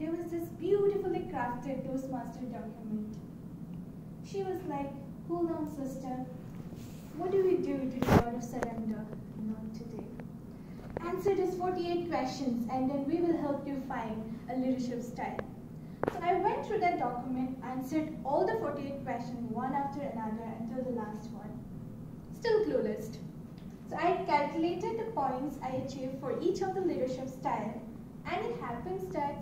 there was this beautifully crafted Toastmaster document. She was like, hold on sister, what do we do to the God of surrender? Not today. Answer these 48 questions and then we will help you find a leadership style. So I went through that document, answered all the 48 questions one after another until the last one. Still clueless. So I calculated the points I achieved for each of the leadership style and it happens that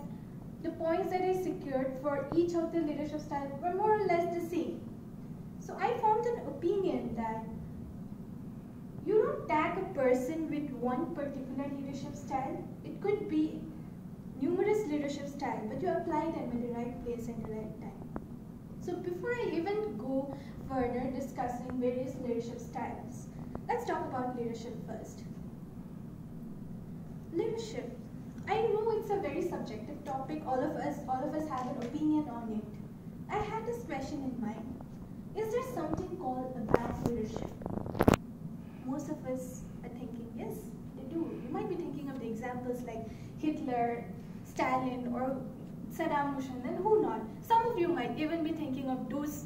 the points that I secured for each of the leadership styles were more or less the same. So I formed an opinion that you don't tag a person with one particular leadership style. It could be numerous leadership styles, but you apply them in the right place and the right time. So before I even go further discussing various leadership styles, let's talk about leadership first. Leadership. It's a very subjective topic. All of us, all of us have an opinion on it. I had this question in mind. Is there something called a bad leadership? Most of us are thinking, yes, they do. You might be thinking of the examples like Hitler, Stalin, or Saddam Hussein, and who not. Some of you might even be thinking of those,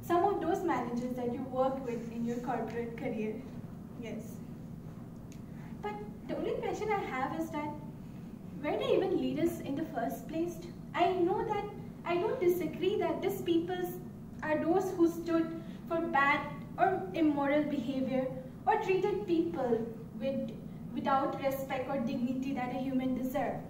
some of those managers that you worked with in your corporate career. Yes. But the only question I have is that, were they even leaders in the first place? I know that, I don't disagree that these people are those who stood for bad or immoral behavior or treated people with, without respect or dignity that a human deserves.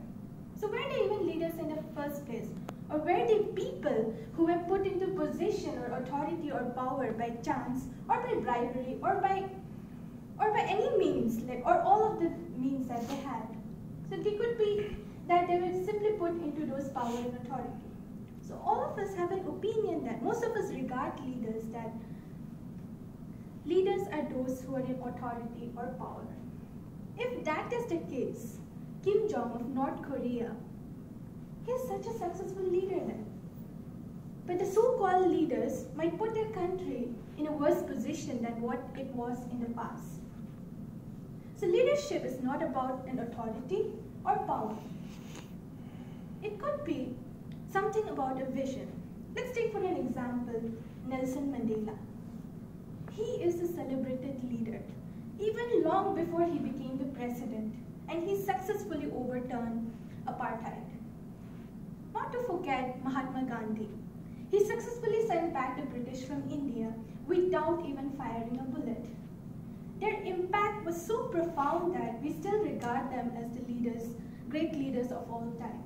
So were they even leaders in the first place? Or were they people who were put into position or authority or power by chance or by bribery or by or by any means, like or all of the means that they had? So they could be that they were simply put into those power and authority. So all of us have an opinion that most of us regard leaders that leaders are those who are in authority or power. If that is the case, Kim Jong of North Korea, he is such a successful leader then. But the so-called leaders might put their country in a worse position than what it was in the past. So leadership is not about an authority or power. It could be something about a vision. Let's take for an example, Nelson Mandela. He is a celebrated leader, even long before he became the president, and he successfully overturned apartheid. Not to forget Mahatma Gandhi. He successfully sent back the British from India without even firing a bullet. Their impact was so profound that we still regard them as the leaders, great leaders of all time.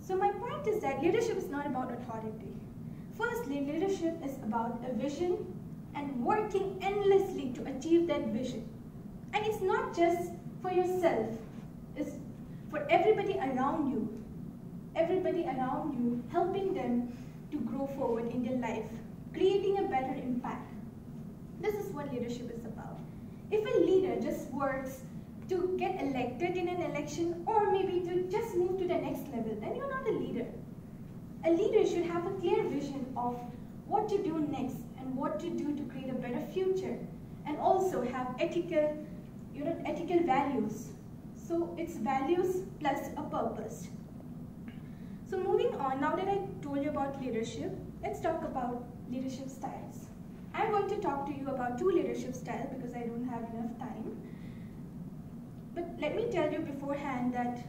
So my point is that leadership is not about authority. Firstly, leadership is about a vision and working endlessly to achieve that vision. And it's not just for yourself, it's for everybody around you. Everybody around you, helping them to grow forward in their life, creating a better impact. This is what leadership is about. If a leader just works to get elected in an election or maybe to just move to the next level, then you're not a leader. A leader should have a clear vision of what to do next and what to do to create a better future and also have ethical, you know, ethical values. So it's values plus a purpose. So moving on, now that I told you about leadership, let's talk about leadership styles. I'm going to talk to you about two leadership styles because I don't have enough time. But let me tell you beforehand that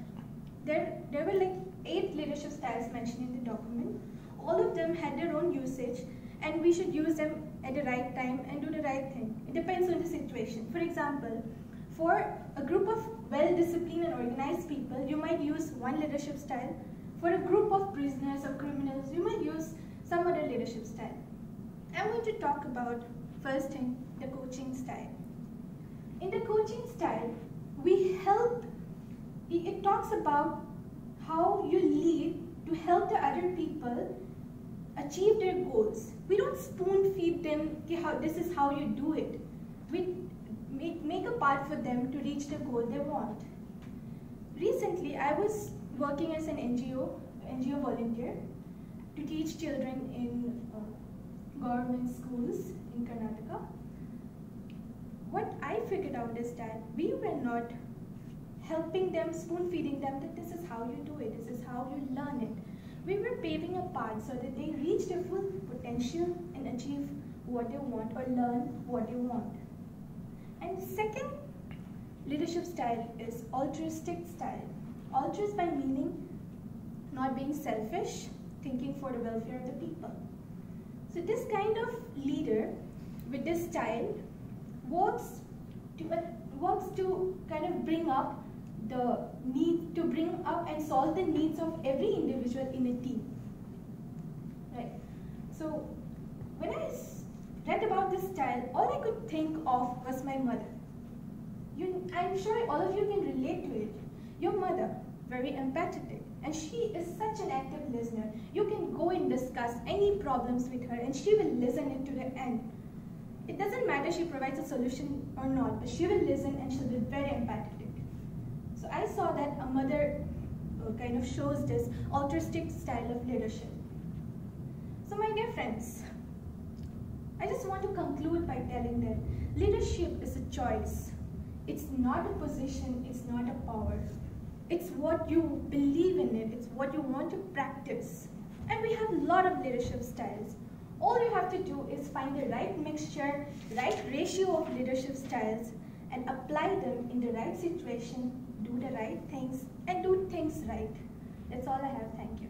there, there were like eight leadership styles mentioned in the document. All of them had their own usage and we should use them at the right time and do the right thing. It depends on the situation. For example, for a group of well-disciplined and organized people, you might use one leadership style. For a group of prisoners or criminals, you might use some other leadership style. I'm going to talk about, first thing, the coaching style. In the coaching style, we help, it talks about how you lead to help the other people achieve their goals. We don't spoon feed them, how, this is how you do it. We make, make a path for them to reach the goal they want. Recently, I was working as an NGO, NGO volunteer, to teach children in uh, government schools in Karnataka. What I figured out is that we were not helping them, spoon feeding them that this is how you do it, this is how you learn it. We were paving a path so that they reach their full potential and achieve what they want or learn what they want. And second leadership style is altruistic style. Altruist by meaning not being selfish, thinking for the welfare of the people. So this kind of leader with this style works to, uh, works to kind of bring up the need to bring up and solve the needs of every individual in a team. Right. So when I read about this style, all I could think of was my mother. You, I'm sure all of you can relate to it. Your mother, very empathetic, and she is such an active listener. You can go and discuss any problems with her and she will listen it to the end. It doesn't matter she provides a solution or not, but she will listen and she'll be very empathetic. So I saw that a mother uh, kind of shows this altruistic style of leadership. So my dear friends, I just want to conclude by telling that leadership is a choice. It's not a position, it's not a power. It's what you believe in it, it's what you want to practice. And we have a lot of leadership styles. All you have to do is find the right mixture, right ratio of leadership styles and apply them in the right situation, do the right things and do things right. That's all I have. Thank you.